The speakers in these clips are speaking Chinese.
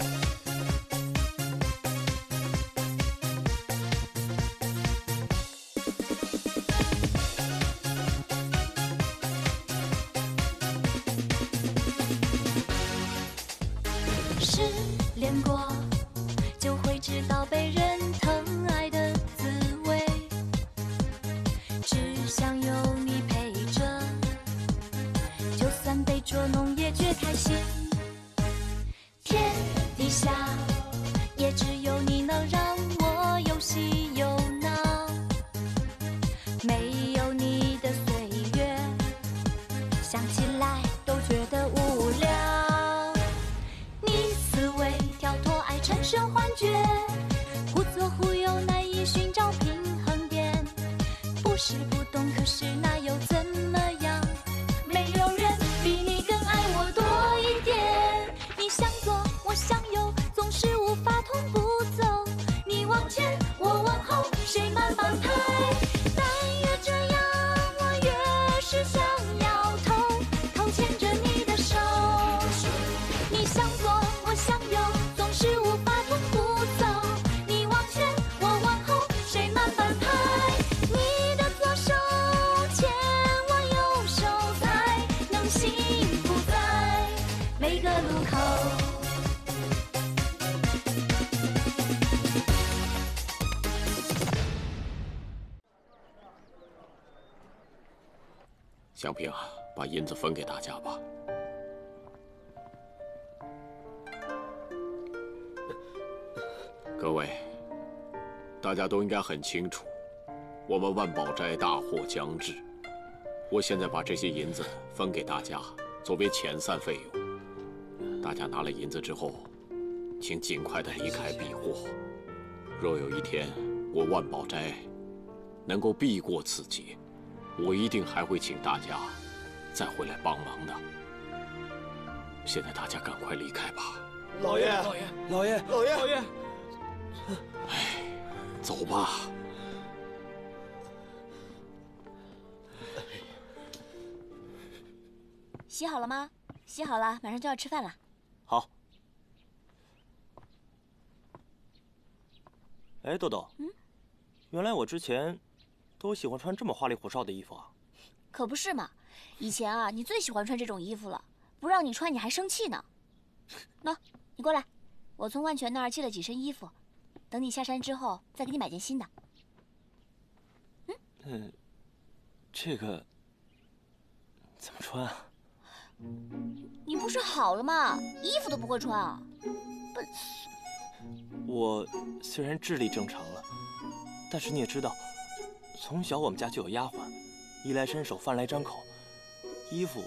失香萍，把银子分给大家吧。各位，大家都应该很清楚，我们万宝斋大祸将至。我现在把这些银子分给大家，作为遣散费用。大家拿了银子之后，请尽快的离开避祸。若有一天我万宝斋能够避过此劫，我一定还会请大家再回来帮忙的。现在大家赶快离开吧，老爷，老爷，老爷，老爷，老爷，走吧。洗好了吗？洗好了，马上就要吃饭了。好。哎，豆豆，嗯，原来我之前都喜欢穿这么花里胡哨的衣服啊。可不是嘛，以前啊，你最喜欢穿这种衣服了，不让你穿你还生气呢。喏，你过来，我从万全那儿借了几身衣服，等你下山之后再给你买件新的。嗯，这个怎么穿啊？你不是好了吗？衣服都不会穿啊，笨死！我虽然智力正常了，但是你也知道，从小我们家就有丫鬟，衣来伸手，饭来张口，衣服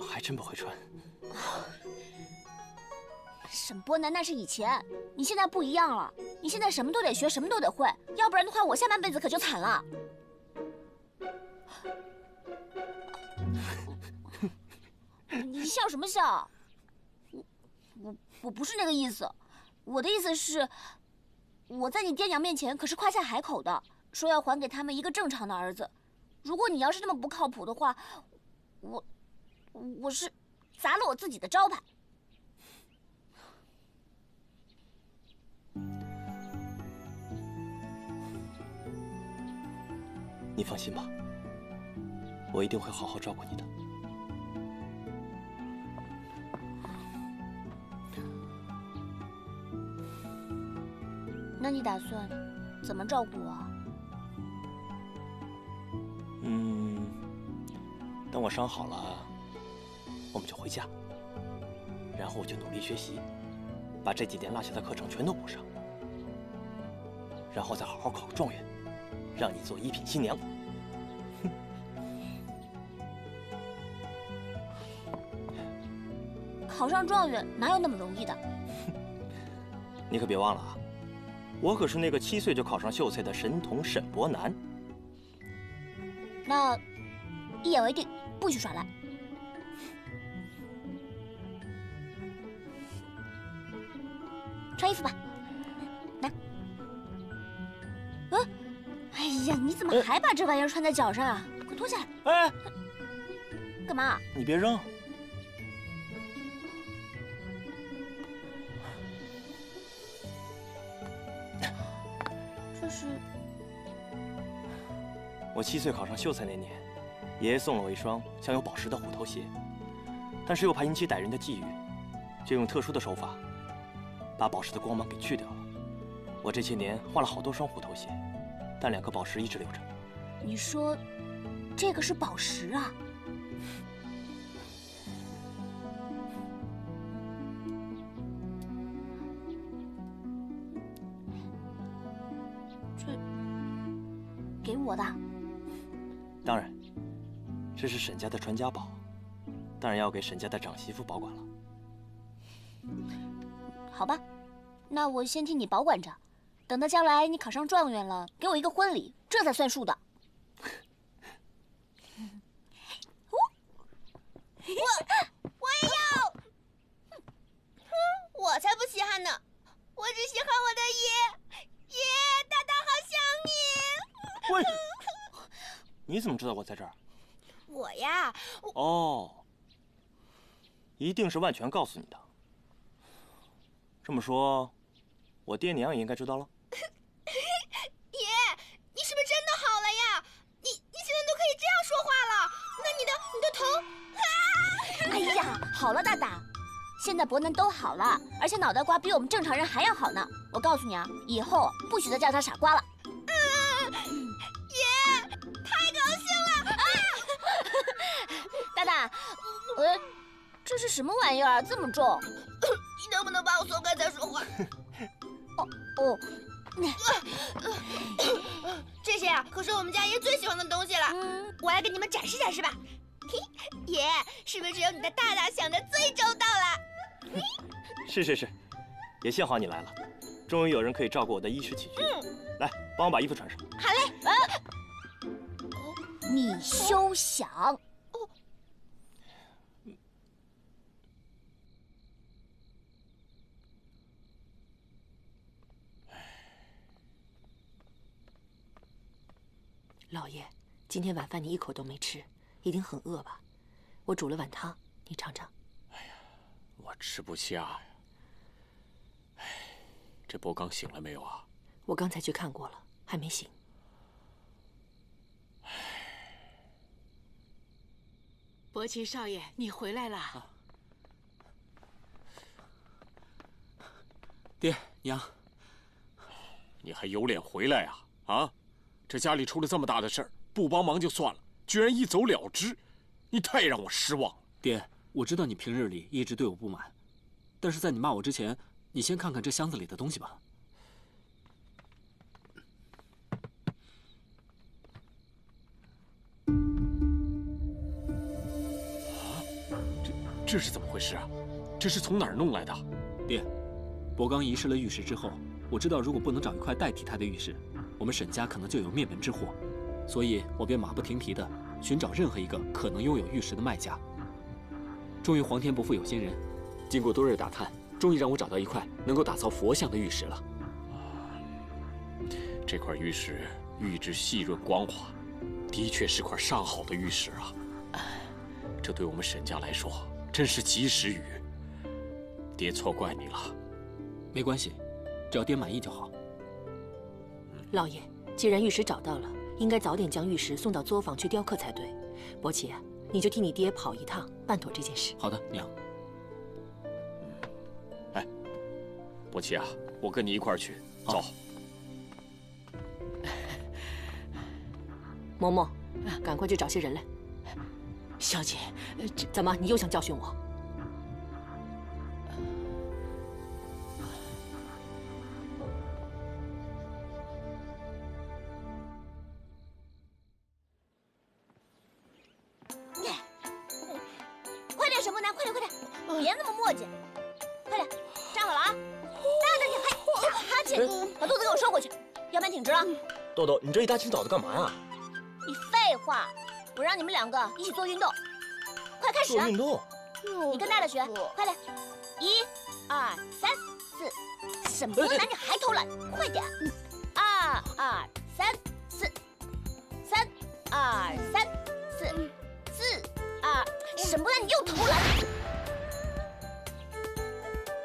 还真不会穿。沈波南那是以前，你现在不一样了，你现在什么都得学，什么都得会，要不然的话，我下半辈子可就惨了。你笑什么笑？我我我不是那个意思，我的意思是，我在你爹娘面前可是夸下海口的，说要还给他们一个正常的儿子。如果你要是这么不靠谱的话，我我是砸了我自己的招牌。你放心吧，我一定会好好照顾你的。那你打算怎么照顾我？嗯，等我伤好了，我们就回家，然后我就努力学习，把这几年落下的课程全都补上，然后再好好考个状元，让你做一品新娘。考上状元哪有那么容易的？你可别忘了啊，我可是那个七岁就考上秀才的神童沈伯南。那一言为定，不许耍赖。穿衣服吧，来。嗯，哎呀，你怎么还把这玩意儿穿在脚上啊？快脱下来！哎，干嘛？你别扔。七岁考上秀才那年，爷爷送了我一双镶有宝石的虎头鞋，但是又怕引起歹人的觊觎，就用特殊的手法把宝石的光芒给去掉了。我这些年换了好多双虎头鞋，但两颗宝石一直留着。你说，这个是宝石啊？这给我的？当然，这是沈家的传家宝，当然要给沈家的长媳妇保管了。好吧，那我先替你保管着，等到将来你考上状元了，给我一个婚礼，这才算数的。我也要，我才不稀罕呢，我只喜欢我的爷爷，大大好想你。喂，你怎么知道我在这儿？我呀，哦，一定是万全告诉你的。这么说，我爹娘也应该知道了。爷，你是不是真的好了呀？你你现在都可以这样说话了，那你的你的头。哎呀，好了，大大，现在伯南都好了，而且脑袋瓜比我们正常人还要好呢。我告诉你啊，以后不许再叫他傻瓜了。什么玩意儿？啊这么重？你能不能把我松开再说话？哦哦，这些啊，可是我们家爷最喜欢的东西了。嗯，我来给你们展示展示吧。嘿，爷，是不是只有你的大大想的最周到了？是是是，也幸好你来了，终于有人可以照顾我的衣食起居。来，帮我把衣服穿上。好嘞。你休想！老爷，今天晚饭你一口都没吃，一定很饿吧？我煮了碗汤，你尝尝。哎呀我吃不下呀。哎，这博刚醒了没有啊？我刚才去看过了，还没醒。伯奇少爷，你回来了。爹娘，你还有脸回来呀？啊，这家里出了这么大的事儿，不帮忙就算了，居然一走了之，你太让我失望了。爹，我知道你平日里一直对我不满，但是在你骂我之前，你先看看这箱子里的东西吧。这是怎么回事啊？这是从哪儿弄来的？爹，博刚遗失了玉石之后，我知道如果不能找一块代替他的玉石，我们沈家可能就有灭门之祸，所以我便马不停蹄地寻找任何一个可能拥有玉石的卖家。终于皇天不负有心人，经过多日打探，终于让我找到一块能够打造佛像的玉石了。这块玉石玉质细润光滑，的确是块上好的玉石啊。这对我们沈家来说真是及时雨。爹错怪你了。没关系，只要爹满意就好。老爷，既然玉石找到了，应该早点将玉石送到作坊去雕刻才对。伯奇啊，你就替你爹跑一趟，办妥这件事。好的，娘。哎伯奇啊，我跟你一块儿去。走。嬷嬷，赶快去找些人来。小姐，怎么，你又想教训我？板挺直了。豆豆，你这一大清早的干嘛呀？你废话，我让你们两个一起做运动，快开始啊！做运动。你跟大大学，快点，一、二、三、四。沈伯南，你还偷懒，快点！二、二、三、四，三、二、三、四，四、二。沈伯南，你又偷懒，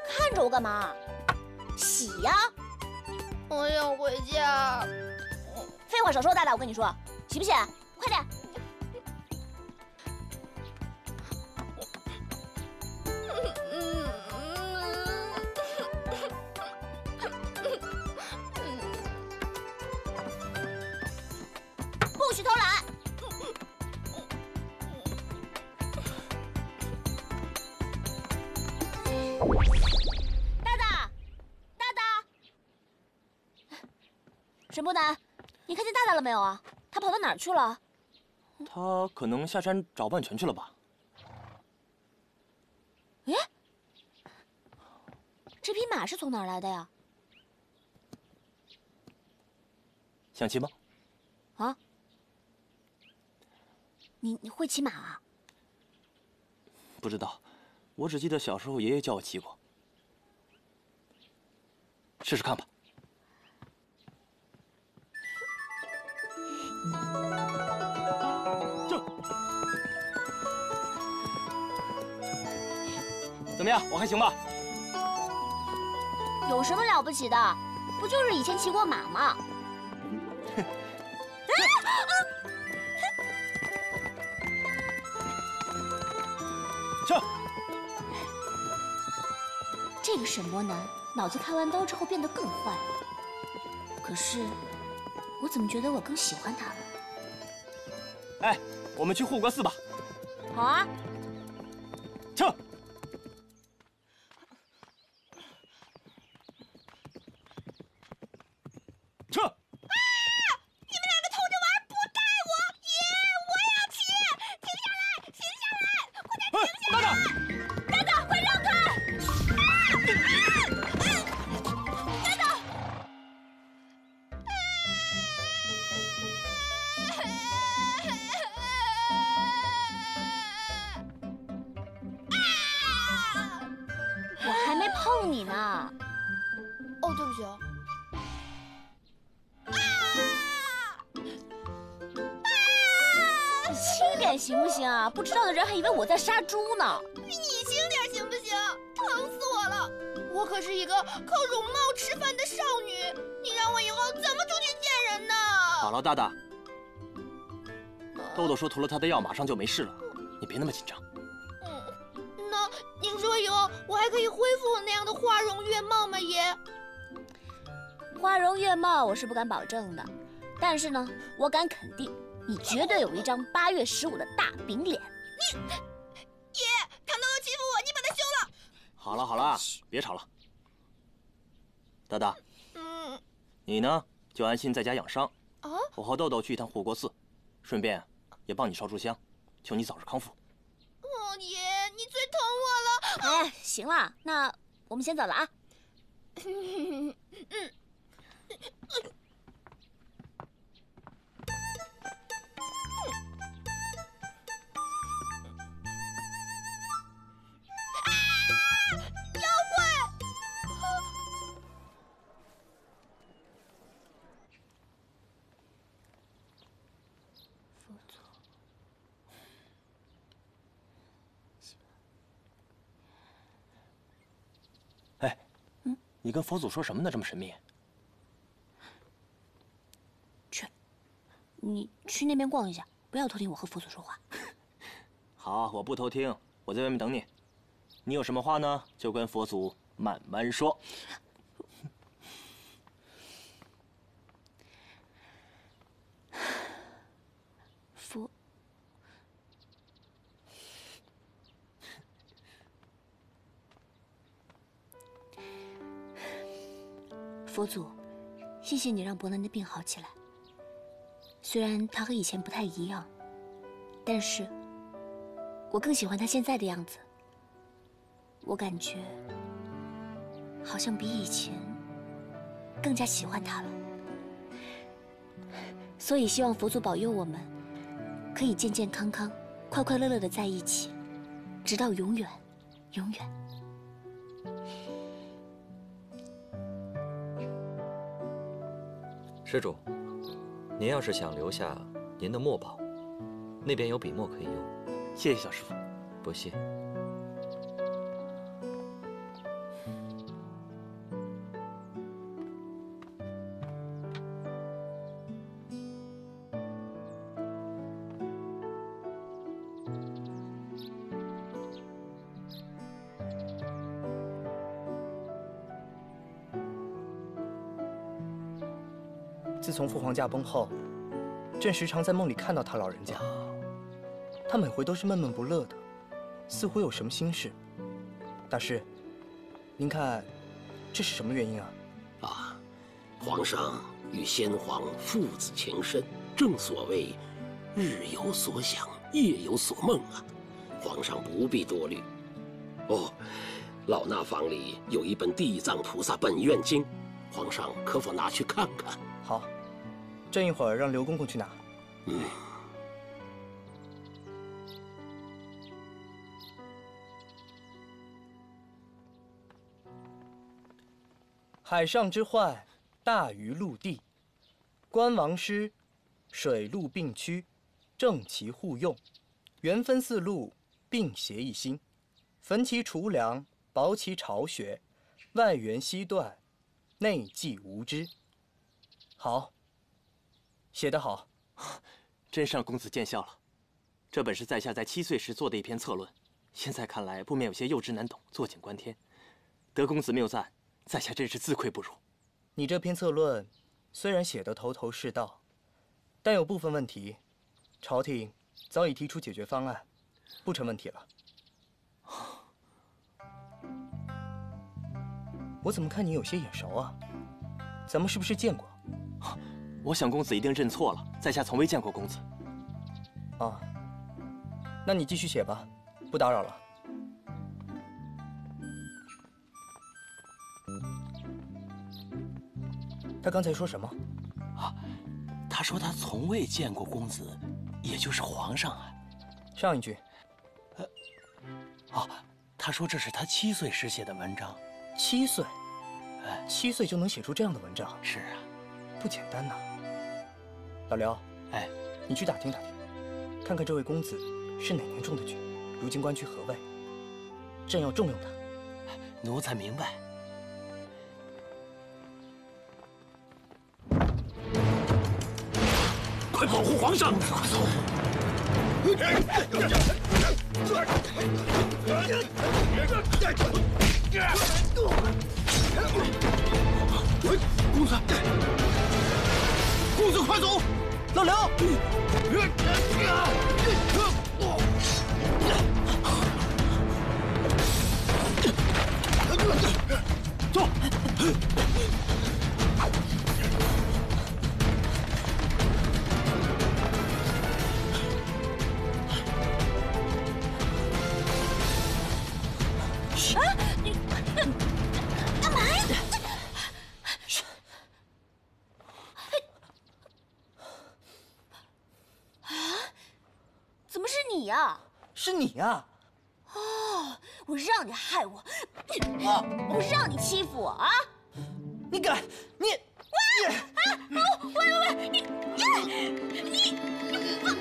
看着我干嘛？洗呀！我想回家。废话少说，大大，我跟你说，行不行？快点！你看见大大了没有啊？他跑到哪儿去了？他可能下山找万全去了吧？哎，这匹马是从哪儿来的呀？想骑吗？啊？你你会骑马啊？不知道，我只记得小时候爷爷教我骑过。试试看吧。怎么样？我还行吧？有什么了不起的？不就是以前骑过马吗？这这个沈波南脑子开完刀之后变得更坏了。可是，我怎么觉得我更喜欢他了？哎，我们去护国寺吧。好啊。点行不行啊？不知道的人还以为我在杀猪呢。你轻点行不行？疼死我了！我可是一个靠容貌吃饭的少女，你让我以后怎么出去见人呢？好了，大大。豆豆说涂了他的药马上就没事了，你别那么紧张。嗯，那您说以后我还可以恢复我那样的花容月貌吗，爷？花容月貌我是不敢保证的，但是呢，我敢肯定，你绝对有一张八月十五的大饼脸。你，爷，唐豆豆欺负我，你把他休了。好了好了，别吵了。大大，嗯，你呢就安心在家养伤。啊？我和豆豆去一趟护国寺，顺便也帮你烧柱香，求你早日康复。哦，爷，你最疼我了。哎，行了，那我们先走了啊。你跟佛祖说什么呢？这么神秘。去，你去那边逛一下，不要偷听我和佛祖说话。好，我不偷听，我在外面等你。你有什么话呢？就跟佛祖慢慢说。佛祖，谢谢你让伯南的病好起来。虽然他和以前不太一样，但是我更喜欢他现在的样子。我感觉好像比以前更加喜欢他了。所以希望佛祖保佑我们，可以健健康康、快快乐乐的在一起，直到永远，永远。施主，您要是想留下您的墨宝，那边有笔墨可以用。谢谢小师傅。不谢。自从父皇驾崩后，朕时常在梦里看到他老人家。他每回都是闷闷不乐的，似乎有什么心事。大师，您看，这是什么原因啊？啊，皇上与先皇父子情深，正所谓日有所想，夜有所梦啊。皇上不必多虑。哦，老衲房里有一本《地藏菩萨本愿经》，皇上可否拿去看看？好，朕一会儿让刘公公去拿。嗯。海上之患，大于陆地。观王师，水陆并驱，正其互用，原分四路，并协一心，焚其储粮，薄其巢穴，外圆西断，内济无知。好，写得好，真让公子见笑了。这本是在下在七岁时做的一篇策论，现在看来不免有些幼稚难懂，坐井观天。德公子谬赞。在下真是自愧不如。你这篇策论虽然写得头头是道，但有部分问题，朝廷早已提出解决方案，不成问题了。我怎么看你有些眼熟啊？咱们是不是见过？我想公子一定认错了，在下从未见过公子。啊，那你继续写吧，不打扰了。他刚才说什么？啊，他说他从未见过公子，也就是皇上啊。上一句，呃，哦，他说这是他七岁时写的文章。七岁？哎，七岁就能写出这样的文章？是啊，不简单呐。老刘，哎，你去打听打听，看看这位公子是哪年中的举，如今官居何位？朕要重用他。奴才明白。快保护皇上！快走！公子，公子快走！老刘。走。是你呀！哦，我让你害我，我我让你欺负我啊！你敢！你喂啊！喂喂喂！你你你！放！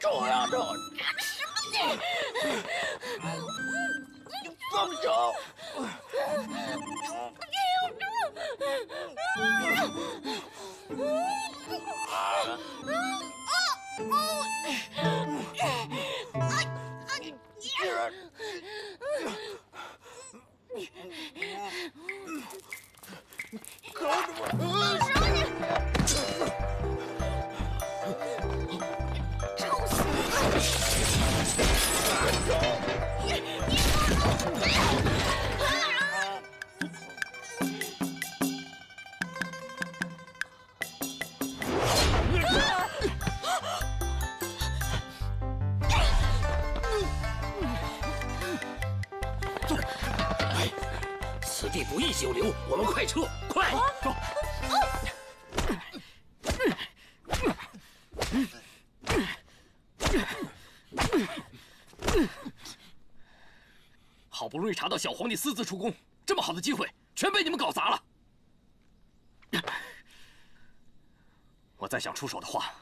给我放手！住呀什么你？你放手！久终于查到小皇帝私自出宫，这么好的机会全被你们搞砸了。我再想出手的话，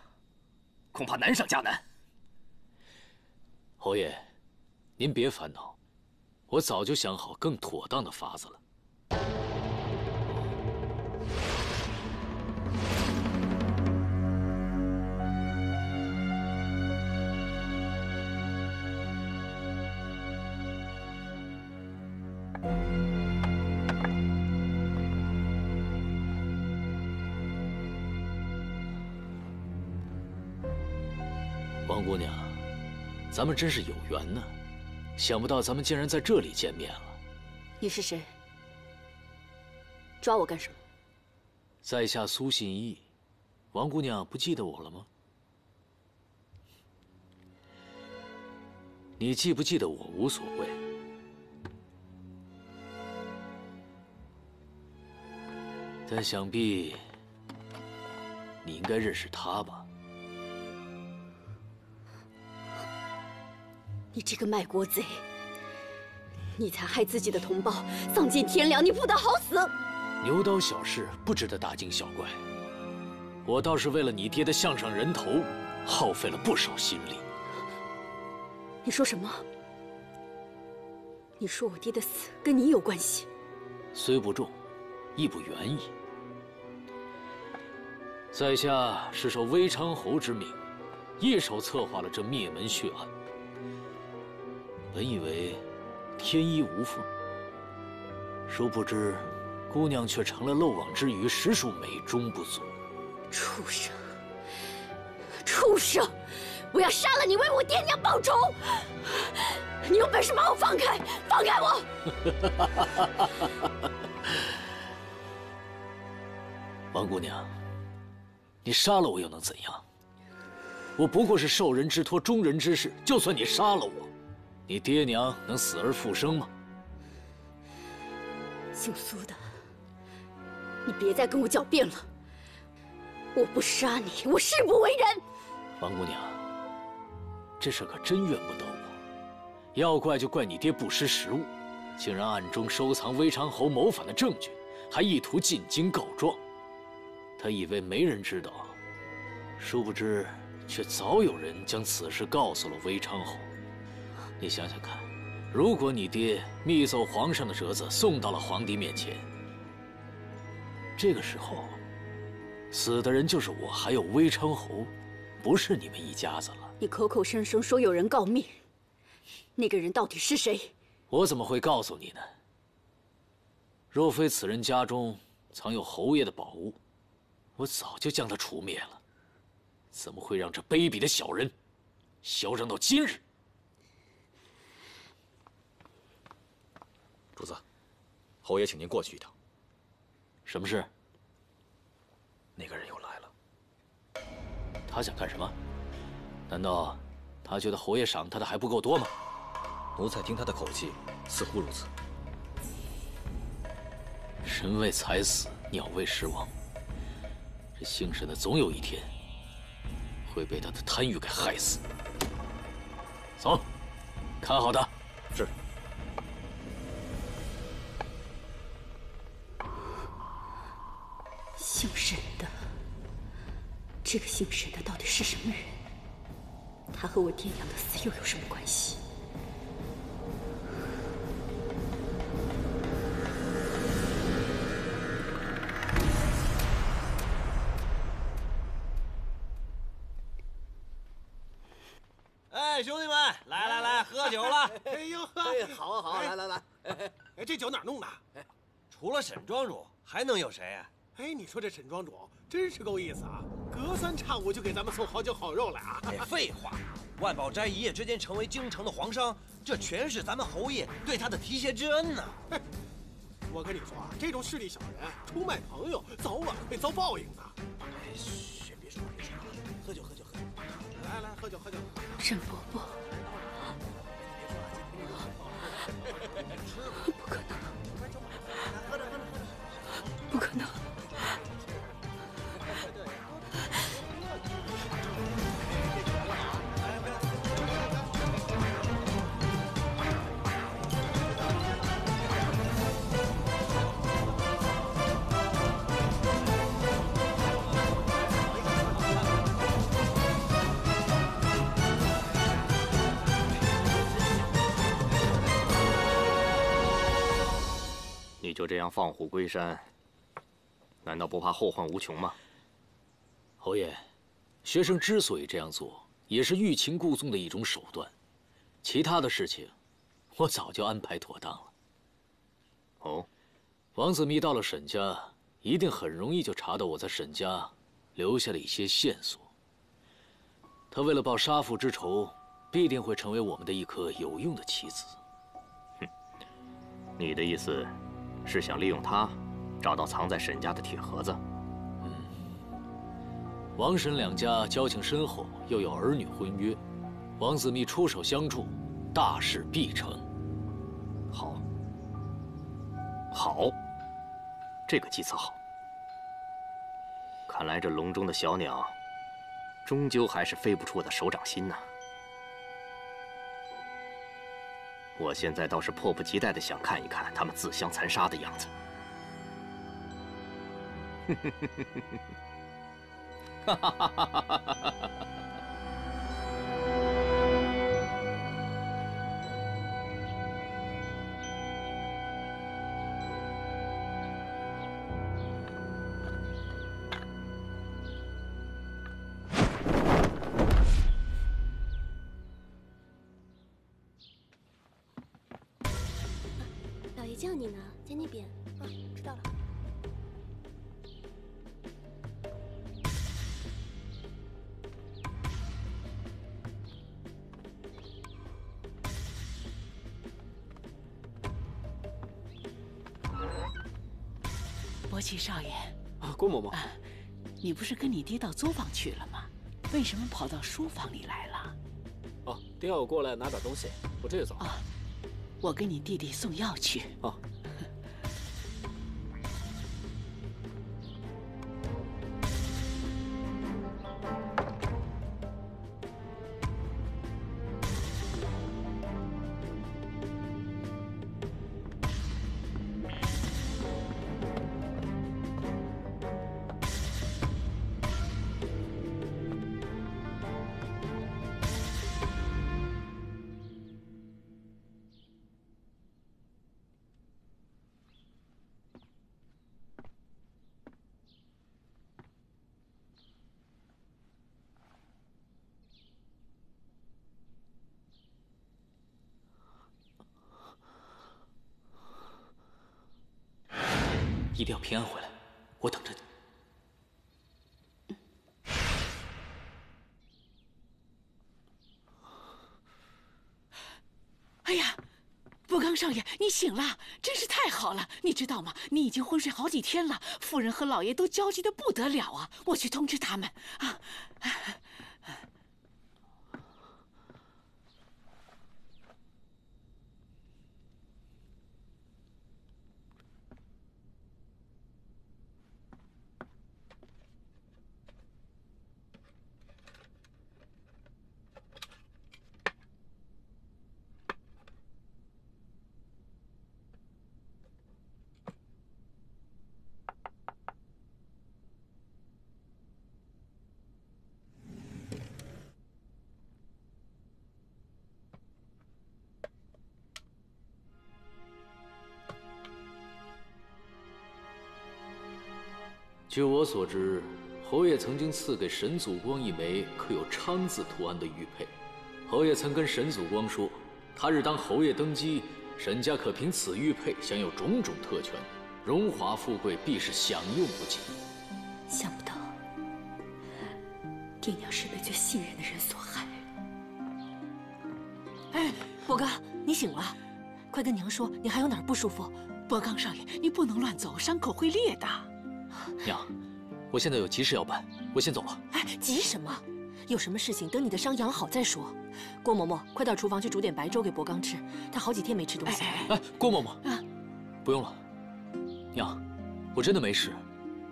恐怕难上加难。侯爷，您别烦恼，我早就想好更妥当的法子了。咱们真是有缘呢，想不到咱们竟然在这里见面了。你是谁？抓我干什么？在下苏信义，王姑娘不记得我了吗？你记不记得我无所谓，但想必你应该认识他吧？你这个卖国贼！你才害自己的同胞，丧尽天良！你不得好死！牛刀小事不值得大惊小怪，我倒是为了你爹的项上人头，耗费了不少心力。你说什么？你说我爹的死跟你有关系？虽不重，亦不远矣。在下是受威昌侯之命，一手策划了这灭门血案。本以为天衣无缝，殊不知姑娘却成了漏网之鱼，实属美中不足。畜生！畜生！我要杀了你，为我爹娘报仇！你有本事把我放开！放开我！王姑娘，你杀了我又能怎样？我不过是受人之托，忠人之事。就算你杀了我，你爹娘能死而复生吗？姓苏的，你别再跟我狡辩了！我不杀你，我誓不为人！王姑娘，这事可真怨不得我。要怪就怪你爹不识时务，竟然暗中收藏微长侯谋反的证据，还意图进京告状。他以为没人知道，殊不知却早有人将此事告诉了微昌侯。你想想看，如果你爹密奏皇上的折子送到了皇帝面前，这个时候，死的人就是我，还有威昌侯，不是你们一家子了。你口口声声说有人告密，那个人到底是谁？我怎么会告诉你呢？若非此人家中藏有侯爷的宝物，我早就将他除灭了。怎么会让这卑鄙的小人嚣张到今日？主子，侯爷请您过去一趟。什么事？那个人又来了。他想干什么？难道他觉得侯爷赏他的还不够多吗？奴才听他的口气，似乎如此。人为财死，鸟为食亡。这姓沈的总有一天会被他的贪欲给害死。走，看好他。是。这个姓沈的到底是什么人？他和我爹娘的死又有什么关系？哎，兄弟们，来来来，喝酒了！哎呦呵，哎，好啊好啊，来来来，哎，这酒哪儿弄的？除了沈庄主，还能有谁啊？哎，你说这沈庄主真是够意思啊，隔三差五就给咱们送好酒好肉来啊！哎，废话，万宝斋一夜之间成为京城的皇商，这全是咱们侯爷对他的提携之恩呐。我跟你说啊，这种势利小人出卖朋友，早晚会遭报应的。哎，嘘，别说别说，喝酒喝酒喝酒，来来喝酒喝酒。沈伯伯，就这样放虎归山，难道不怕后患无穷吗？侯爷，学生之所以这样做，也是欲擒故纵的一种手段。其他的事情，我早就安排妥当了。哦，王子密到了沈家，一定很容易就查到我在沈家留下了一些线索。他为了报杀父之仇，必定会成为我们的一颗有用的棋子。哼你的意思，是想利用他，找到藏在沈家的铁盒子？嗯王沈两家交情深厚，又有儿女婚约，王子密出手相助，大事必成。好，好，这个计策好。看来这笼中的小鸟，终究还是飞不出我的手掌心呐。我现在倒是迫不及待的想看一看他们自相残杀的样子。伯奇少爷，啊，郭嬷嬷，你不是跟你爹到作坊去了吗？为什么跑到书房里来了？哦，爹要我过来拿点东西，我这就走。啊，我给你弟弟送药去。哦。一定要平安回来，我等着你。哎呀，博刚少爷，你醒了，真是太好了！你知道吗？你已经昏睡好几天了，夫人和老爷都焦急的不得了啊！我去通知他们啊。据我所知，侯爷曾经赐给沈祖光一枚刻有“昌”字图案的玉佩。侯爷曾跟沈祖光说，他日当侯爷登基，沈家可凭此玉佩享有种种特权，荣华富贵必是享用不尽。想不到，爹娘是被最信任的人所害。哎，博刚，你醒了，快跟娘说，你还有哪儿不舒服？博刚少爷，你不能乱走，伤口会裂的。娘，我现在有急事要办，我先走了。哎，急什么？有什么事情等你的伤养好再说。郭嬷嬷，快到厨房去煮点白粥给博刚吃，他好几天没吃东西。哎，郭嬷嬷，不用了。娘，我真的没事，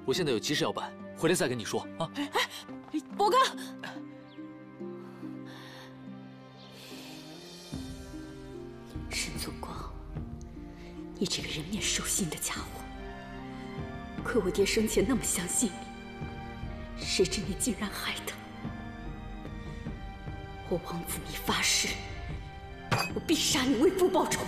我现在有急事要办，回来再跟你说啊。哎，博刚，沈祖光，你这个人面兽心的家伙。亏我爹生前那么相信你，谁知你竟然害他！我王子密发誓，我必杀你为父报仇！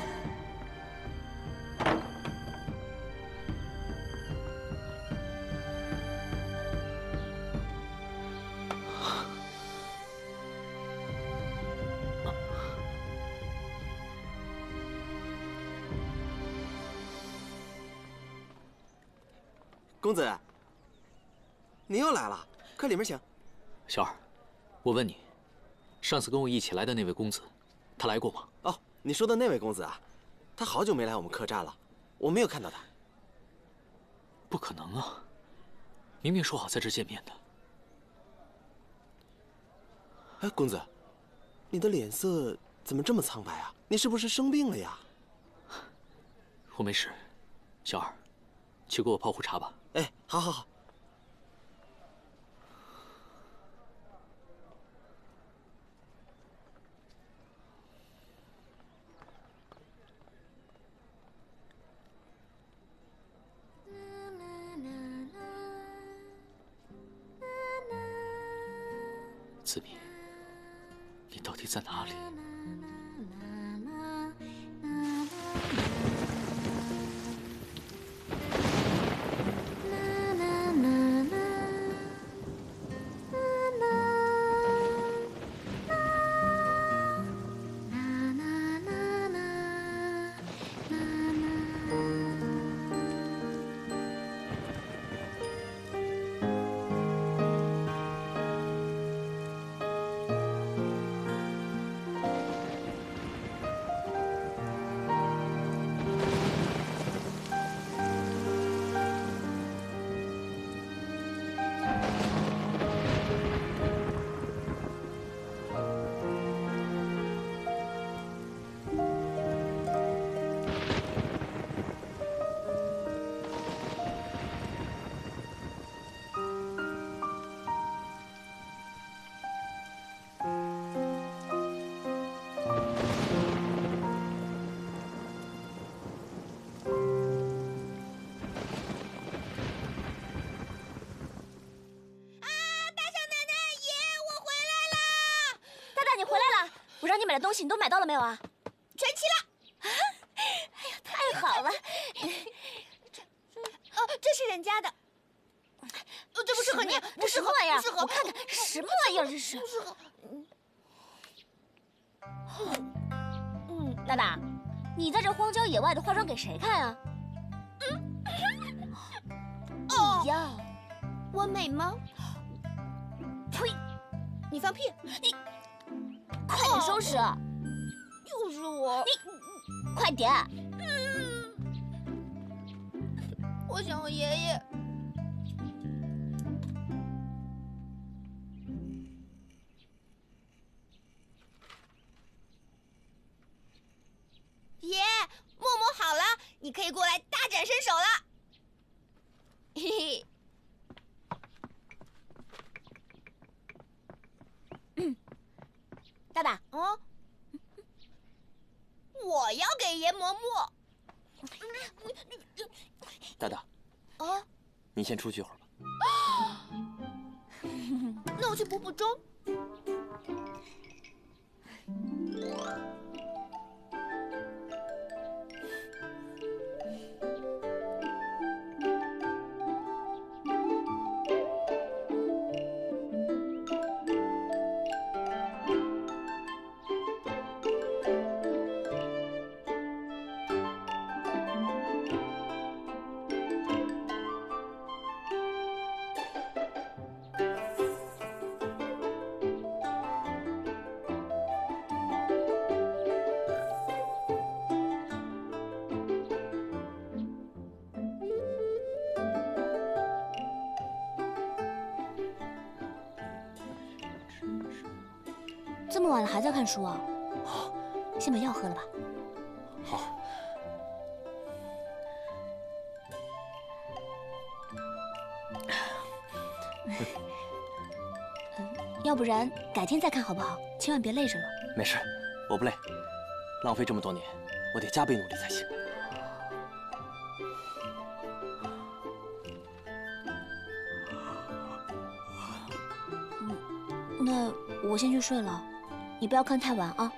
公子，您又来了，快里面请。小二，我问你，上次跟我一起来的那位公子，他来过吗？哦，你说的那位公子啊，他好久没来我们客栈了，我没有看到他。不可能啊！明明说好在这见面的。哎，公子，你的脸色怎么这么苍白啊？你是不是生病了呀？我没事。小二，去给我泡壶茶吧。哎，好，好，好。子明，你到底在哪里？你买的东西你都买到了没有啊？全齐了。哎呀，太好了！这这哦，这是人家的。哦，这不适合你，不适合玩意儿。不适合。我看看什么玩意儿这是。不适合。嗯，大大，你在这荒郊野外的化妆给谁看啊？你呀，我美吗？呸！你放屁！你。快点收拾！又是我！你快点！嗯，我想我爷爷。爷，默默好了，你可以过来大展身手了。嘿嘿。大大，嗯，我要给爷磨墨。大大，啊，你先出去一会儿。这么晚了还在看书啊？好，先把药喝了吧。好。要不然改天再看好不好？千万别累着了。没事，我不累。浪费这么多年，我得加倍努力才行。那我先去睡了，你不要看太晚啊。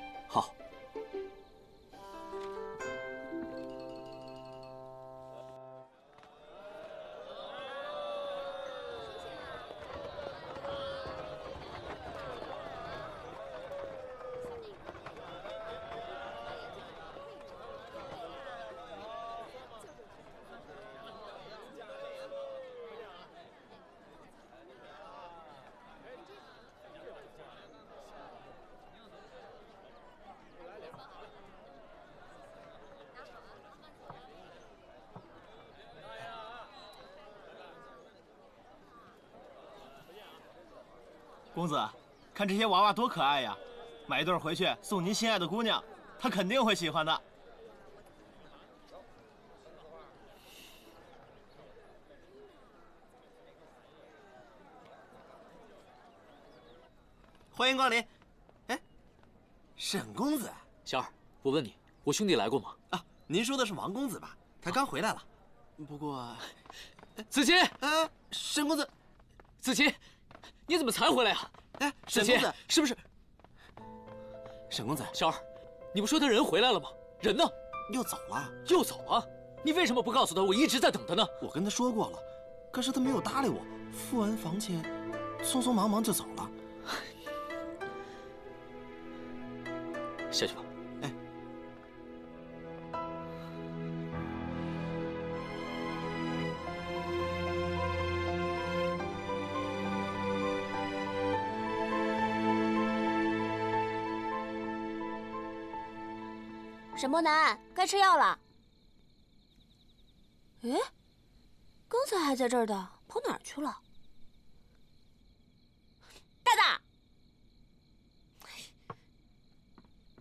公子，看这些娃娃多可爱呀！买一对回去送您心爱的姑娘，她肯定会喜欢的。欢迎光临。哎，沈公子，小二，我问你，我兄弟来过吗？啊，您说的是王公子吧？他刚回来了。不过，子琪，啊，沈公子，子琪，你怎么才回来呀？哎，沈公子，是不是？沈公子，小二，你不说他人回来了吗？人呢？又走了。又走了？你为什么不告诉他？我一直在等他呢。我跟他说过了，可是他没有搭理我。付完房钱，匆匆忙忙就走了。下去吧。哎。沈波南，该吃药了。哎，刚才还在这儿的，跑哪儿去了？大大，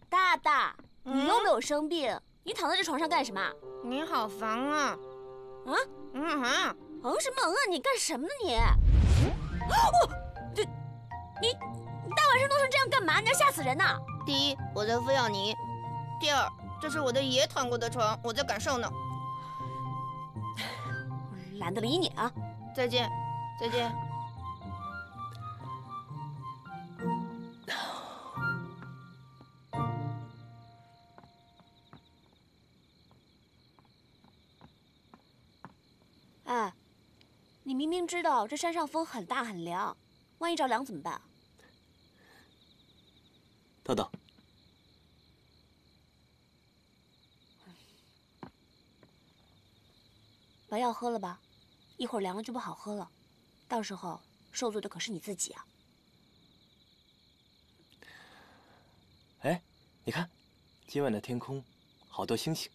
大大，你又没有生病，你躺在这床上干什么？你好烦啊！啊？嗯啊？嗯什么嗯啊？你干什么呢你？我这，你你大晚上弄成这样干嘛？你要吓死人呐！第一，我在敷药你；第二，这是我的爷躺过的床，我在感受呢。懒得理你啊！再见，再见。哎，你明明知道这山上风很大很凉，万一着凉怎么办？等等，把药喝了吧，一会儿凉了就不好喝了，到时候受罪的可是你自己啊！哎，你看，今晚的天空，好多星星。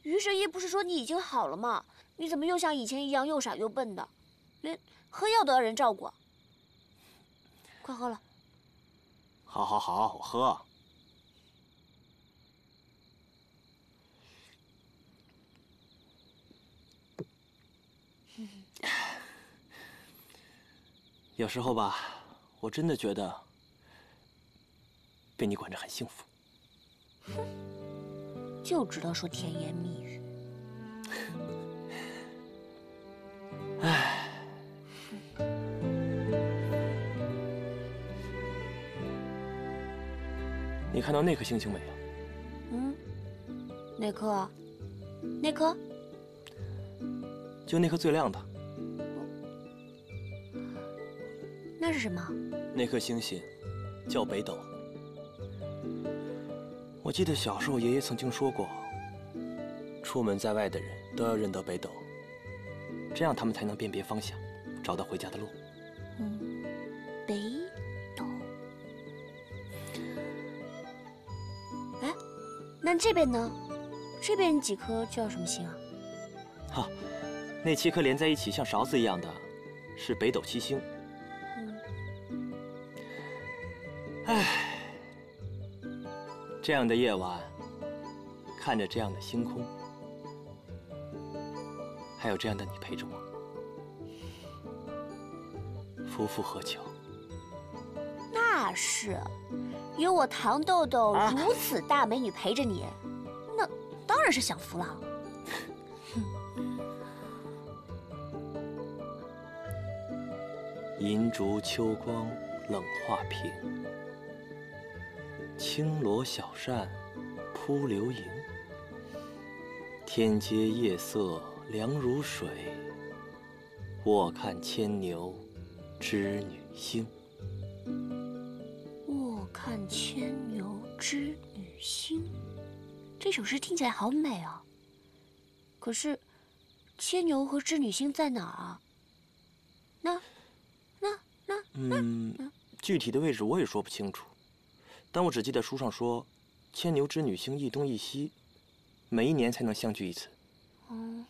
于神医不是说你已经好了吗？你怎么又像以前一样又傻又笨的，连喝药都要人照顾？快喝了。好，好，好，我喝。有时候吧，我真的觉得被你管着很幸福。哼 就知道说甜言蜜语。唉，你看到那颗星星没有？嗯，那颗啊？那颗？就那颗最亮的。那是什么？那颗星星叫北斗。我记得小时候爷爷曾经说过，出门在外的人都要认得北斗，这样他们才能辨别方向，找到回家的路。嗯，北斗。哎，那这边呢？这边几颗叫什么星啊？哈，那七颗连在一起像勺子一样的，是北斗七星。这样的夜晚，看着这样的星空，还有这样的你陪着我，夫复何求？那是，有我唐豆豆如此大美女陪着你，那当然是享福了。银烛秋光冷画屏。轻罗小扇扑流萤，天阶夜色凉如水。卧看牵牛织女星。卧看牵牛织女星，这首诗听起来好美啊。可是，牵牛和织女星在哪儿啊？那、那、那、嗯，具体的位置我也说不清楚。但我只记得书上说，牵牛织女星一东一西，每一年才能相聚一次。哦，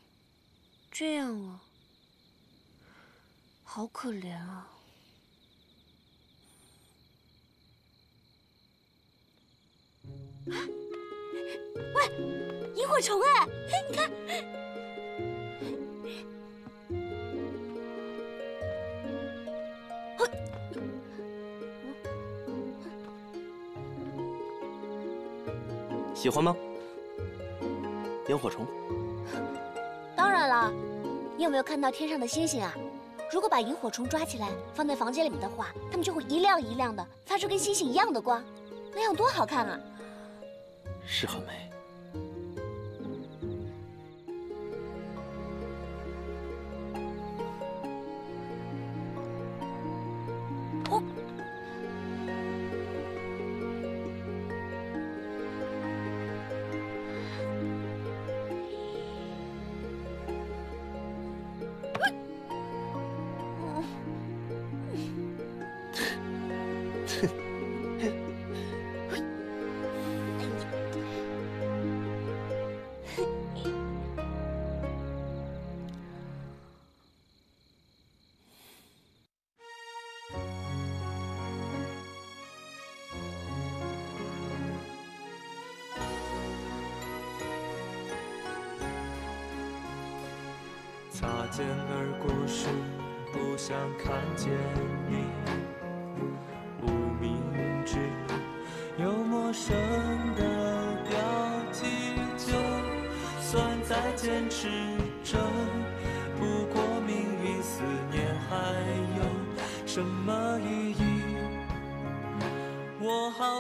这样啊。好可怜啊！喂，萤火虫哎，嘿你看。喜欢吗？萤火虫。当然了，你有没有看到天上的星星啊？如果把萤火虫抓起来放在房间里面的话，它们就会一亮一亮的，发出跟星星一样的光，那样多好看啊！是很美。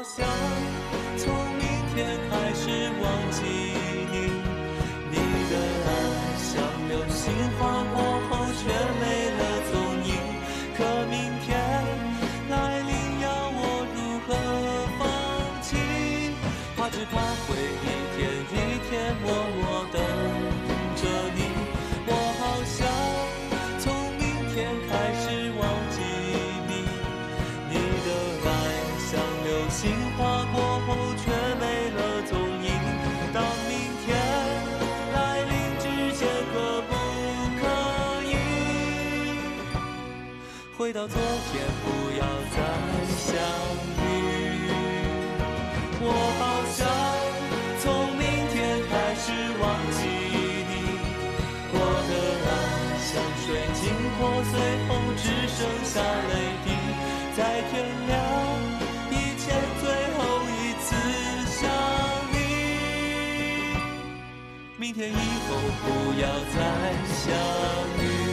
想从明天开始忘记。到昨天，不要再相遇？我好想从明天开始忘记你，我的爱像水晶破碎后只剩下泪滴，在天亮以前最后一次想你。明天以后不要再相遇